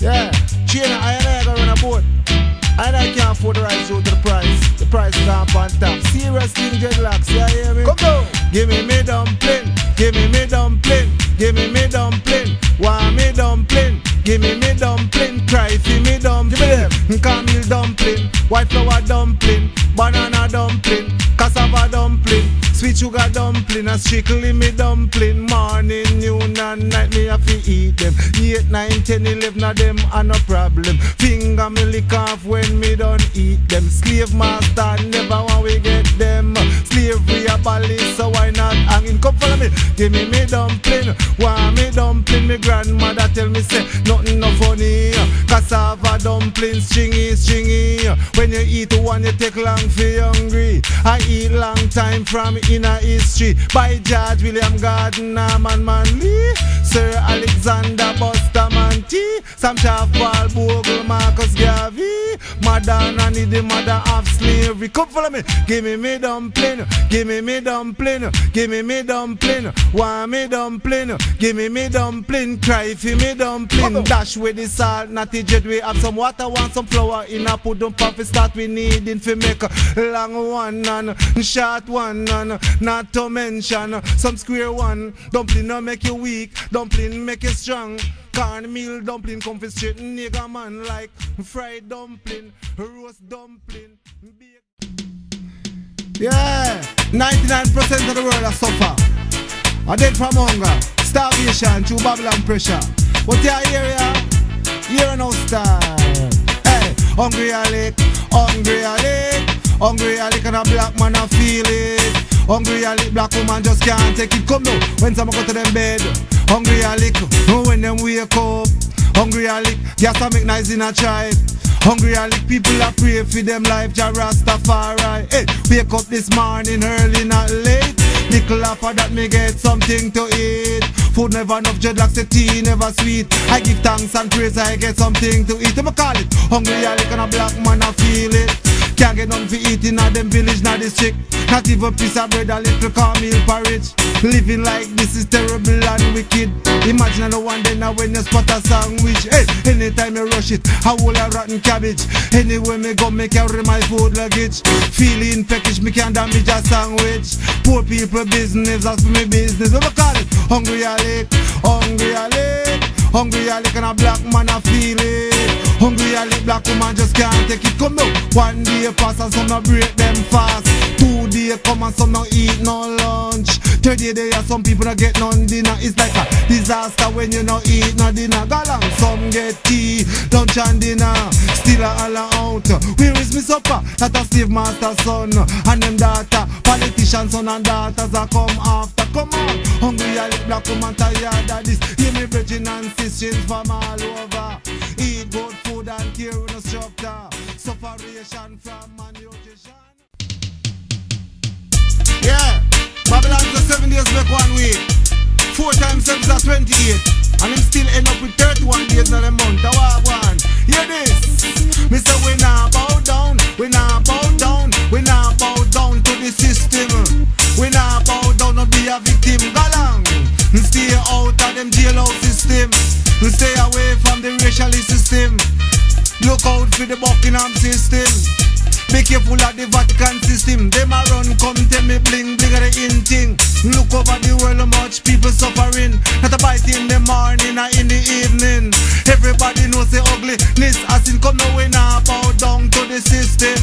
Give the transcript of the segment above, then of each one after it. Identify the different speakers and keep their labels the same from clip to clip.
Speaker 1: Yeah, China, I and I gotta run a boat. And I can't afford the rise out to the price. The price gone on top. Serious thing, dreadlocks, you hear me?
Speaker 2: Come down.
Speaker 1: Give me me dumpling, give me me dumpling, give me me dumpling. Want me dumpling, give me me dumpling. Cry for me dumpling.
Speaker 2: Give me them.
Speaker 1: Mm, Camel dumpling, white flour dumpling, banana dumpling, cassava dumpling, sweet sugar dumpling, and strictly me dumpling. Morning, noon, and night me have to eat them. 8, 9, 10, 11 of them are no problem. Finger me lick off when me done eat them. Slave master never want we get them. Slavery abolished, so why not hanging? Come follow me, give me me dumpling. Want me dumpling? Me grandmother tell me say nothing no funny. Cassava dumpling, stringy, stringy. When you eat one, you take long for hungry. I eat long time from inner history. By George William Gordon, man Manley, Sir Alexander Bustamante, Sam Sharpe, Bogle, Marcus Garvey, Madonna need the mother of slavery. Come follow me, give me me dumpling, give me me dumpling, give me me dumpling, want me dumpling, give me me dumpling, cry for me dumpling, dash with the salt, not the jet, we have some water, want some flour in a put on puff, start we needing for make a long one and short one and not to mention some square one. Dumpling no make you weak, dumpling make you strong. Cornmeal dumpling come for straight nigga man like fried dumpling, roast dumpling. Yeah, 99% of the world are suffer. I dead from hunger, starvation, through Babylon pressure. But your area, here no style. Hey, hungry a hungry a hungry a and a black man a feel it. Hungry a black woman just can't take it. Come now, when some go to them bed. Hungry a lick, no when them wake up. Hungry a lick, a make nice in a tribe. Hungry a lick, people a pray for them life, Jah Rastafari. Hey, wake up this morning early, not late. Little after that me get something to eat. Food never enough, dreadlocks the tea never sweet. I give thanks and praise, I get something to eat. I'ma call it hungry a lick and a black man I feel it. Can't get none for eating at them village, not district. Not even piece of bread, a little cornmeal porridge. Living like this is terrible and wicked. Imagine no one then now when you spot a sandwich. Hey, anytime you rush it, I will a rotten cabbage. Anywhere me go, me carry my food luggage. Feeling peckish, me can't damage a sandwich. Poor people business, that's for me business. What call it? Hungry lick, hungry lick. Hungry lick and a black man a feel it. Hungry a lick, black woman just can't take it. Come now, one day pass and some no break them fast. Two day come and some no eat no lunch. Third day there some people no get none dinner. It's like a disaster when you no eat no dinner. Go long, some get tea, lunch and dinner. Still a all out. Where is me supper? That a slave master son and them daughter. Politicians son and daughters a come after. Come on, hungry a lick, black woman tired of this. Hear me virgin and sisters from all over. Eat good food and care in a structure. Sufferation from malnutrition. Yeah, Babylon for seven days make one week. Four times seven is 28. And him still end up with 31 days in a month. I walk one. Hear this. Me say we not bow down. We not bow down. We not bow down to the system. We not bow down to be a victim. Go long. Stay out of them jailhouse system. Stay away from the racialist system. The Buckingham system. Be careful of the Vatican system. Them a run, come tell me bling bling of the in thing. Look over the world, much people suffering. Not a bite in the morning or in the evening. Everybody knows the ugliness. As in come now we now bow down to the system.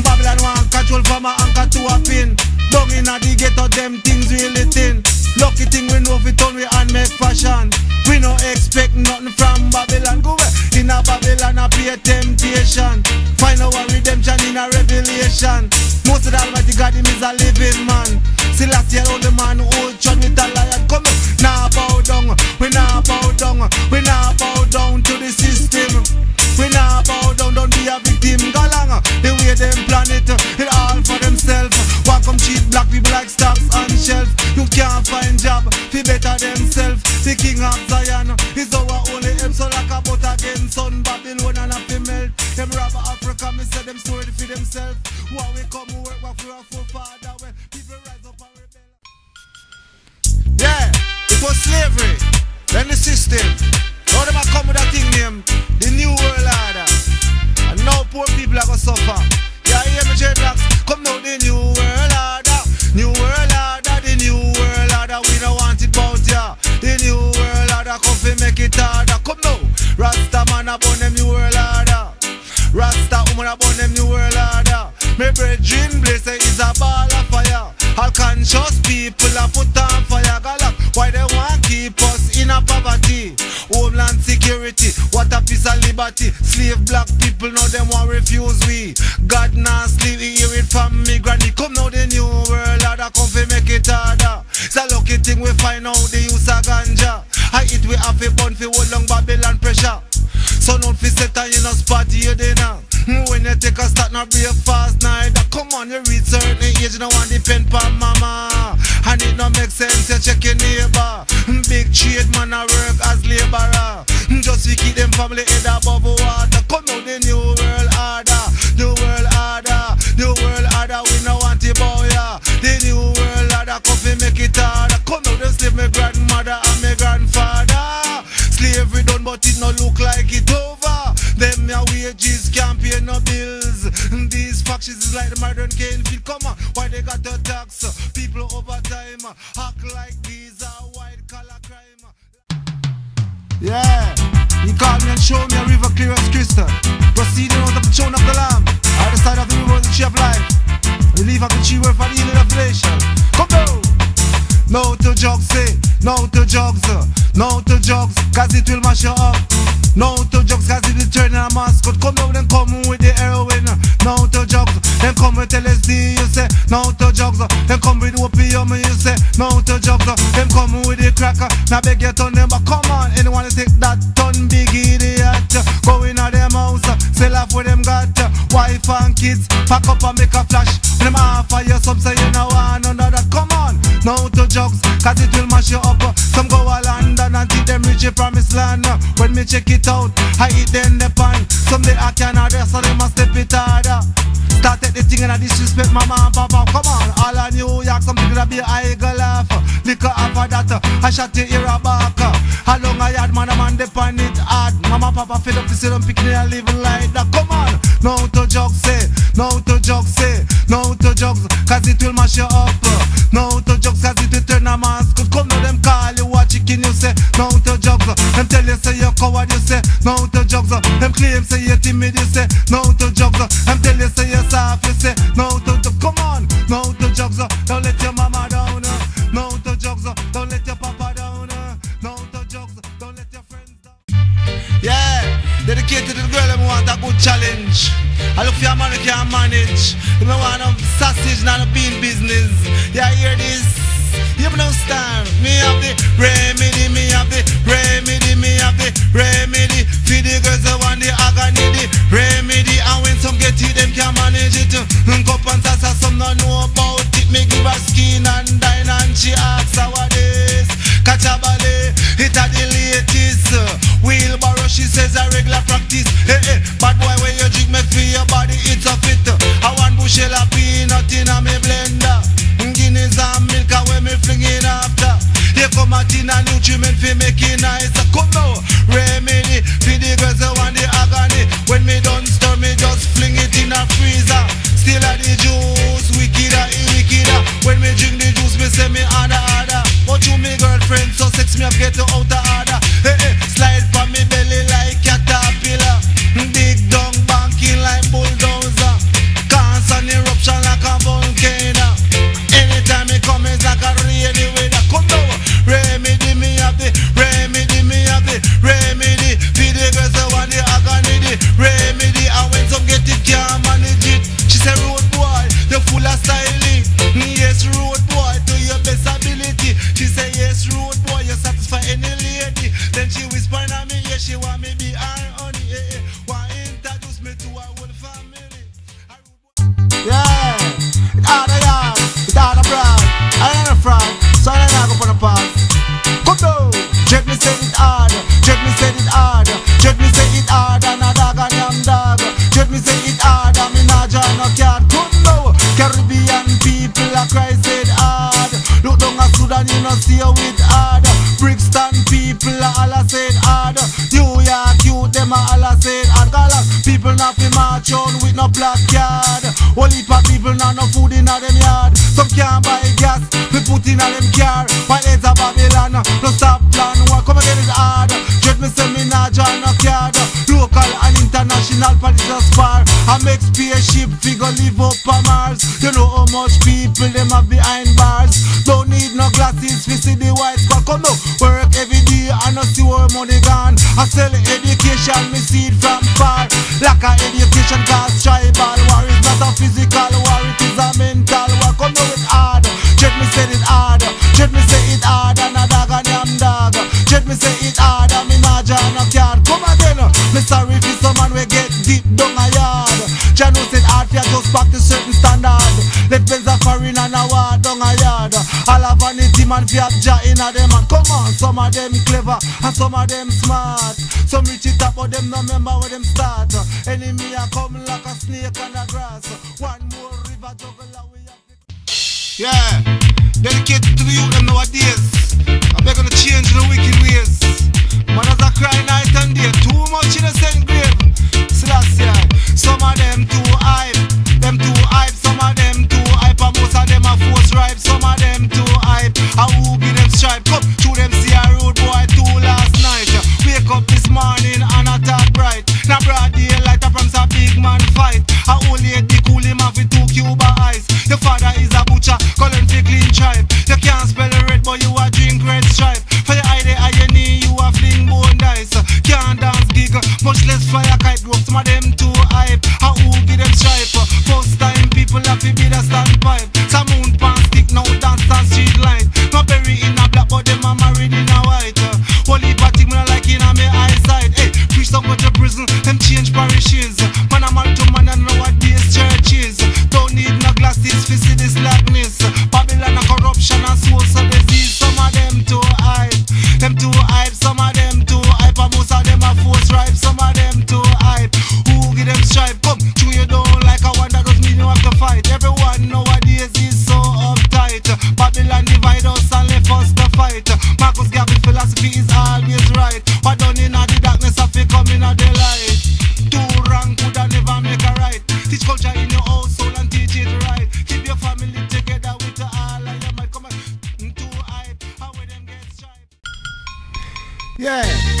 Speaker 1: Babylon want control from a anchor to a pin. Down in the ghetto, them things really thin. Lucky thing we know if it turn we and make fashion. We no expect nothing from Babylon. Go away. In a Babylon, I be a temptation. Find our redemption in a revelation. Most of the Almighty God, him is a living man. See last year, all the man who The king of Zion is our only aim. So like a boat again, son Babylon and a fi melt. Them rob Africa, me say them story for themselves. While we come work, work for our forefather. When people rise up and rebel. Yeah, it was slavery. Then the system. Now them a come with a thing name the New World Order. And now poor people are gonna suffer. Yeah, hear me, dreadlocks. Come now, the New World fi make it harder. Come now, Rasta man upon them New World Order. Rasta woman upon them New World Order. Me brethren blaze is a ball of fire. All conscious people are put on fire. Galak, why they want keep us in a poverty? Homeland security, what a piece of liberty. Slave black people now them want refuse we. God now sleep, we hear it from me granny. Come now the new world order, come fi make it harder. It's a lucky thing we find out the use of ganja. I eat we have a bun fi hold long Babylon pressure. So don't fi set and you know spot you dinner. When you take a start, not be a fast night. Come on, you reach certain age, you don't want depend on mama. And it don't make sense, you check your neighbor. Mm, big trade man, I work as laborer. Mm, just to keep them family head above Factions is like the modern cane field. Come on, why they got the tax? People overtime act like these are white collar crime. Yeah, he called me and showed me a river clear as crystal. Proceeding out of the throne of the lamb. Either side of the river the tree of life. Leave up the tree where for the healing of the nation. Come on! No to drugs, say, no to drugs, uh, no to drugs, cause it will mash you up. No to drugs, cause it will turn a mascot. Come out and come with then come with LSD, you say. No to drugs, then come with opium, you say. No to drugs, then come with the cracker. Now beg you turn them, but come on, anyone to take that ton big idiot. Go in at them house, sell off what them got. Wife and kids, pack up and make a flash. Them offer you some, say you know one under that. Come on, no to drugs, cause it will mash you up. Some go a London and think them reach a promised land. When me check it out, I eat them the pan. Some they I can address, so they must step it harder. Start take the thing and I disrespect mama and papa. Come on, all of New York, some people that be I go laugh. Liquor after that, I shot your ear back. How long I had man, a man depend it hard. Mama, papa fed up to see them picking and living like that. Come on, no to drugs, say, eh. no to drugs, say, eh. no to drugs, cause it will mash you up. No to drugs, cause it will no to drugs. Them claim say you're timid, you say, no to drugs. Them tell you say you're soft, you say, no to drugs. Come on, no to drugs. Don't let your mama down. No to drugs. Don't let your papa down. No to drugs. Don't let your friends down. Yeah, dedicated to the girl that want a good challenge. I look for a man who can manage. If I want a sausage, not a bean business. Yeah, hear this. You know stand. Me have the remedy, me have the march on with no black card. Whole heap of people now no food in a them yard. Some can't buy gas, we put in a them car. My heads a Babylon, no stop plan. One come again it hard. Dread me say me join no card. Local and international political spar. I make spaceship figure live up on Mars. You know how much people them have behind bars. Don't need no glasses, we see the white squad. Come now, work every day and I see where money gone. I sell education, me see it from far. Lack of education cause tribal war is not a physical war, it is a mental war. Come now it hard. Check me say it hard. Check me say it hard and a dog and yam dog. Check me say it hard and me nah join no card. Come again, me sorry for some man we get deep down a yard. Know said hard just back to certain standard. Let Benz a and a war down a yard. All a vanity man fi have Jah inna them and come on, some of them clever and some of them smart. Some reach it up but them no remember where them start. Enemy a come like a snake on the grass. One more river juggle we have. Yeah, dedicated to the youth them nowadays. I beg to change the wicked ways. Man as a cry night and day, too much innocent grave. Selassie, some of them too hype, them too hype. Most of them are force ripe. Some of them too hype, and who give them stripe? Come to them see a road boy too last night. Wake up this morning and I talk bright. Now broad daylight, I promise a big man fight. I only hate the coolie man with two Cuba eyes. Your father is a butcher, calling for clean tribe. You can't spell red, but you a drink red stripe. For your eye, there, your knee, you a fling bone dice. Can't dance gig, much less fire kite rope. Some of them too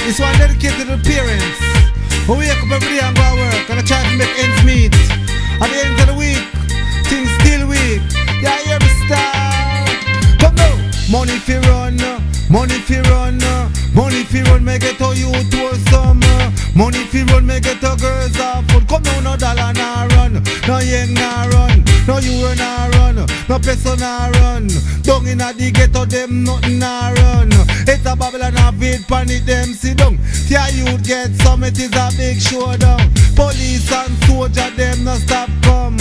Speaker 1: This one dedicated to parents. Who wake up every day and go to work and try to make ends meet. At the end of the week, things still weak. Yeah, hear me star. Come now, money fi run, money fi run, money fi run. Make it to you to some. Money fi run, make it to girls off food. Come now, no dollar nah run, no yen nah run, no euro nah run, no peso nah run. Down inna the ghetto, them nothing nah run. It's a Babylon of it, panic them sit down. Yeah, you get some, it is a big showdown. Police and soldier, them no stop come.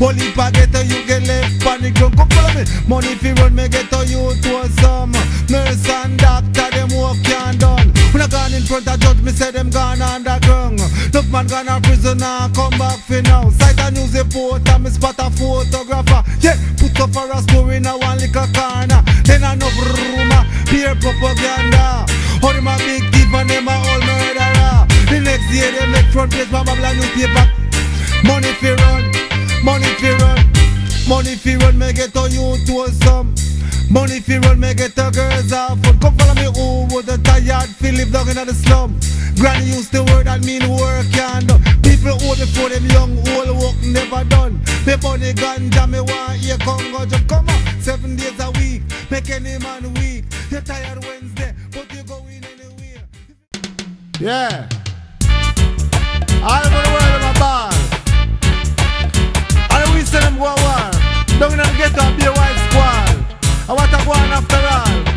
Speaker 1: Holy ghetto, you get left panic ground. Come follow me. Money fi run, me get to you to some. Nurse and doctor, them work can done. When I gone in front of judge, me say them gone underground. Look man gone to prison and come back for now. Sight a news reporter, me spot a photographer. Yeah, put up for a story in a one little corner. Then enough rumor, peer propaganda. All a big thief and them a all murderer. The next year they make front page for Babylon newspaper. Money fi run, money fi run, money fi run. Me get to you to some. Money fi run, me get to girls off. Come follow me who was the tired fi live down in the slum. Granny used the word that mean work and done. People old before them young, old work never done. Me body ganja, me want hear Congo jump. Come on, seven days a week, make any man weak. You're tired Wednesday, but you're going anywhere. Yeah. All over the world, my ball. And we send them go war. Down in the ghetto, be a white squall. I want to go on after all.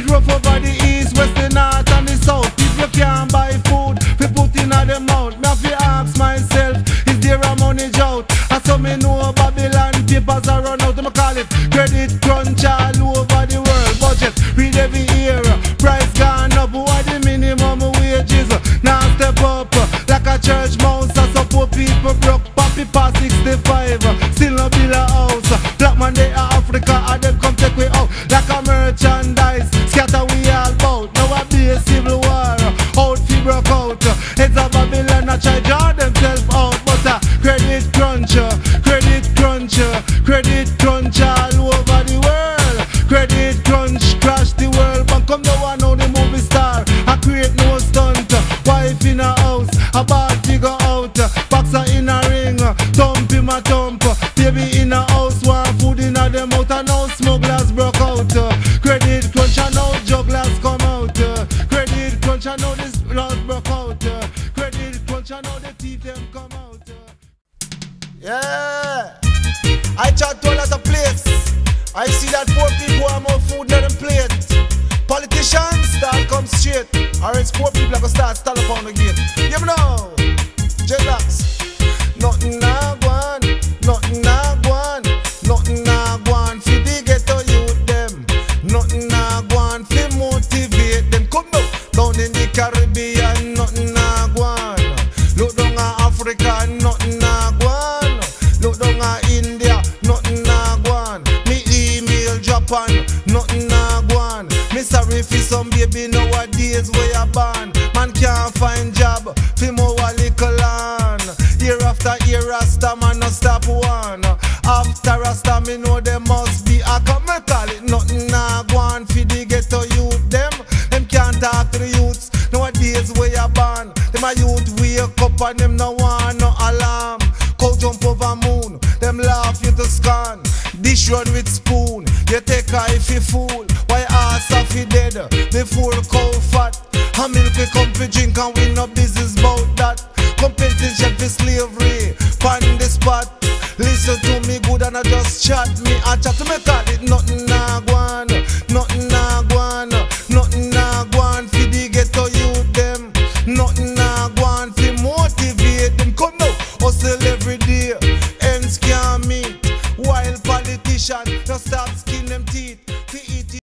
Speaker 1: It rough over the east, west, the north and the south. If you can't buy food, we put in a them mouth. Me have to ask myself, is there a money drought? I saw me know Babylon, papers are run out. Me call it credit crunch all over the world. Budget, read every year, price gone up. Why the minimum wages? Now step up, like a church mouse I support people broke teeth them come out. Uh. Yeah. I chat to a lot of place. I see that poor people have more food than them plate. Politicians that come straight. Or it's poor people that go start stall upon the gate. You know, J-Locks. Nothing I want, nothing nothing nah go on. Me sorry for some baby nowadays where you born. Man can't find job, fi more little on. Year after year, Rasta man no stop one. After Rasta, me know there must be a come me call it nothing nah go on fi the ghetto youth them. Them can't talk to the youths nowadays where you born. Them a youth wake up and them no want no alarm. Cow jump over moon, them laugh you to scorn. Dish run with spoon, you take her if you fool. Why ass if you dead? The fool cow fat. A milk we come for drink and we no business bout that. Competition for slavery, Find the spot. Listen to me good and I just chat me. I chat to me call it nothing I want, nothing I